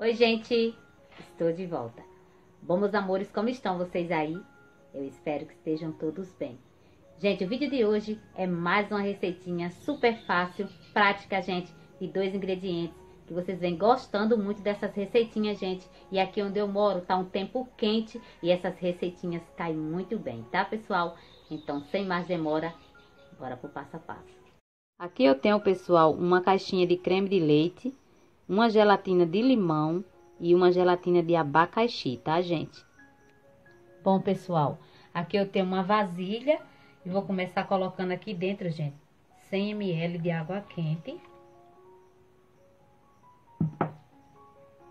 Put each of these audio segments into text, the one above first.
Oi, gente! Estou de volta. Bom, meus amores, como estão vocês aí? Eu espero que estejam todos bem. Gente, o vídeo de hoje é mais uma receitinha super fácil, prática, gente, de dois ingredientes que vocês vêm gostando muito dessas receitinhas, gente. E aqui onde eu moro tá um tempo quente e essas receitinhas caem muito bem, tá, pessoal? Então, sem mais demora, bora pro passo a passo. Aqui eu tenho, pessoal, uma caixinha de creme de leite, uma gelatina de limão e uma gelatina de abacaxi, tá, gente? Bom, pessoal, aqui eu tenho uma vasilha e vou começar colocando aqui dentro, gente, 100 ml de água quente.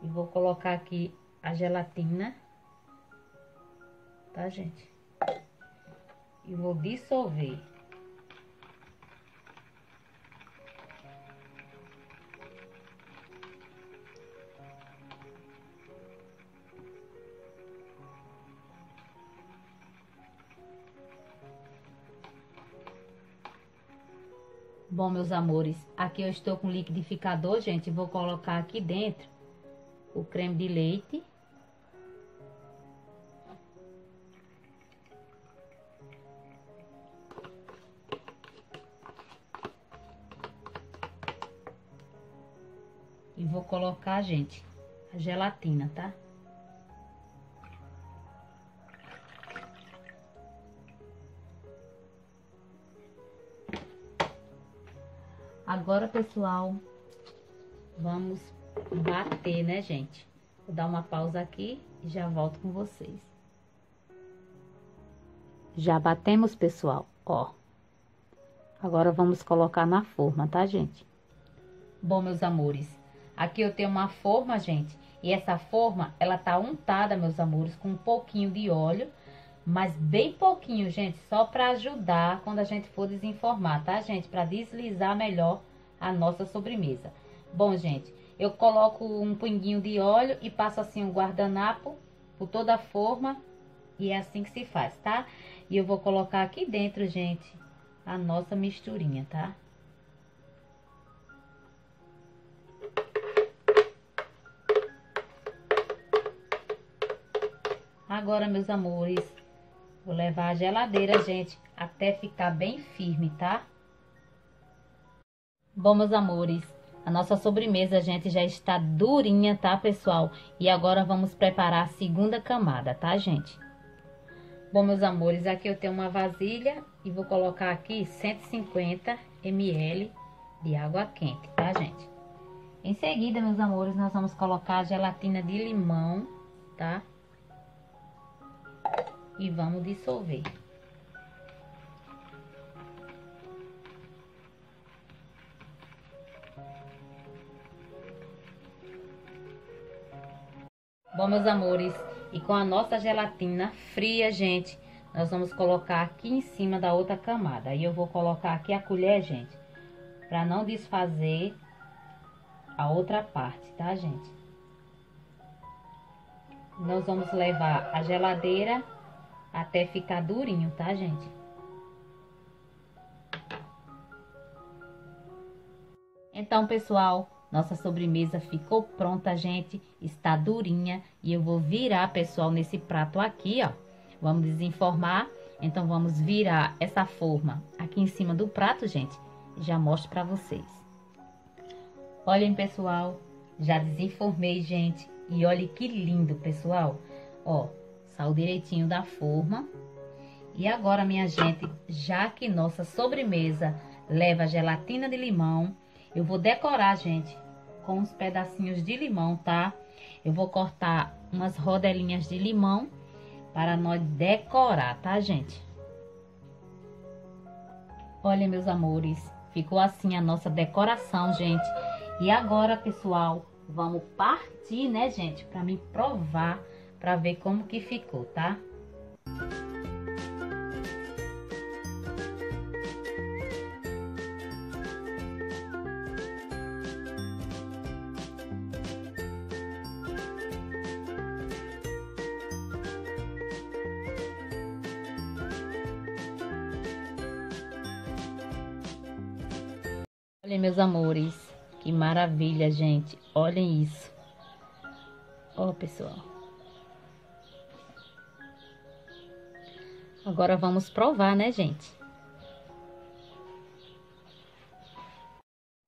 E vou colocar aqui a gelatina, tá, gente? E vou dissolver. Bom, meus amores, aqui eu estou com liquidificador, gente. Vou colocar aqui dentro o creme de leite. E vou colocar, gente, a gelatina, tá? Agora, pessoal, vamos bater, né, gente? Vou dar uma pausa aqui e já volto com vocês. Já batemos, pessoal, ó. Agora vamos colocar na forma, tá, gente? Bom, meus amores, aqui eu tenho uma forma, gente, e essa forma, ela tá untada, meus amores, com um pouquinho de óleo, mas bem pouquinho, gente, só para ajudar quando a gente for desenformar, tá, gente? Para deslizar melhor a nossa sobremesa. Bom, gente, eu coloco um pinguinho de óleo e passo assim um guardanapo por toda a forma e é assim que se faz, tá? E eu vou colocar aqui dentro, gente, a nossa misturinha, tá? Agora, meus amores, Vou levar a geladeira, gente, até ficar bem firme, tá? Bom, meus amores, a nossa sobremesa, gente, já está durinha, tá, pessoal? E agora vamos preparar a segunda camada, tá, gente? Bom, meus amores, aqui eu tenho uma vasilha e vou colocar aqui 150 ml de água quente, tá, gente? Em seguida, meus amores, nós vamos colocar a gelatina de limão, tá? e vamos dissolver. Bom, meus amores, e com a nossa gelatina fria, gente, nós vamos colocar aqui em cima da outra camada. Aí eu vou colocar aqui a colher, gente, para não desfazer a outra parte, tá, gente? Nós vamos levar a geladeira até ficar durinho, tá, gente? Então, pessoal, nossa sobremesa ficou pronta, gente. Está durinha e eu vou virar, pessoal, nesse prato aqui, ó. Vamos desenformar. Então, vamos virar essa forma aqui em cima do prato, gente. Já mostro pra vocês. Olhem, pessoal, já desenformei, gente. E olha que lindo, pessoal. Ó, Saiu direitinho da forma. E agora, minha gente, já que nossa sobremesa leva gelatina de limão, eu vou decorar, gente, com uns pedacinhos de limão, tá? Eu vou cortar umas rodelinhas de limão para nós decorar, tá, gente? Olha, meus amores, ficou assim a nossa decoração, gente. E agora, pessoal, vamos partir, né, gente, para me provar para ver como que ficou, tá? Olha, meus amores, que maravilha, gente. Olhem isso. Ó, pessoal. Agora vamos provar, né, gente?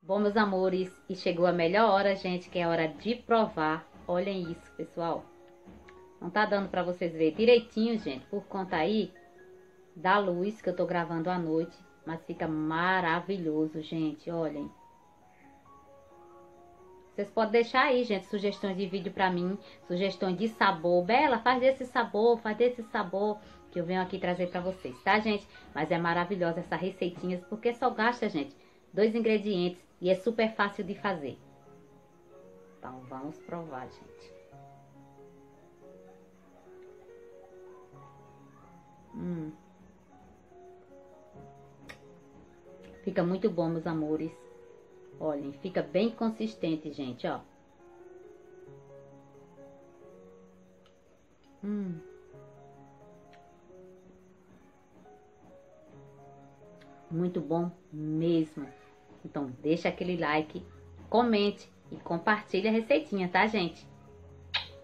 Bom, meus amores, e chegou a melhor hora, gente, que é a hora de provar. Olhem isso, pessoal. Não tá dando pra vocês verem direitinho, gente, por conta aí da luz que eu tô gravando à noite. Mas fica maravilhoso, gente, olhem. Vocês podem deixar aí, gente, sugestões de vídeo pra mim, sugestões de sabor. Bela, faz desse sabor, faz desse sabor que eu venho aqui trazer pra vocês, tá, gente? Mas é maravilhosa essa receitinha, porque só gasta, gente, dois ingredientes e é super fácil de fazer. Então, vamos provar, gente. Fica muito bom, meus amores. Olhem, fica bem consistente, gente, ó. Hum. Muito bom mesmo. Então, deixa aquele like, comente e compartilhe a receitinha, tá, gente?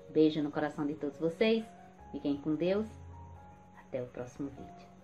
Beijo no coração de todos vocês. Fiquem com Deus. Até o próximo vídeo.